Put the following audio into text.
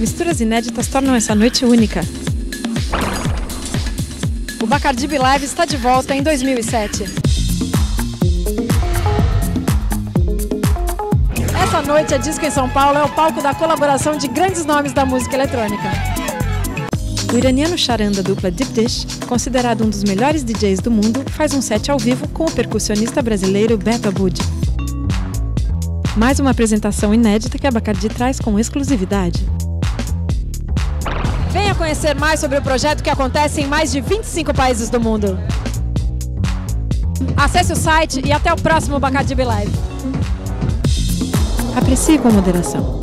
Misturas inéditas tornam essa noite única. O Bacardi Live está de volta em 2007. Essa noite a Disco em São Paulo é o palco da colaboração de grandes nomes da música eletrônica. O iraniano charanda dupla Deep Dish, considerado um dos melhores DJs do mundo, faz um set ao vivo com o percussionista brasileiro Beto Abud. Mais uma apresentação inédita que a Bacardi traz com exclusividade. Conhecer mais sobre o projeto que acontece em mais de 25 países do mundo. Acesse o site e até o próximo Bacardi Live. Aprecie com moderação.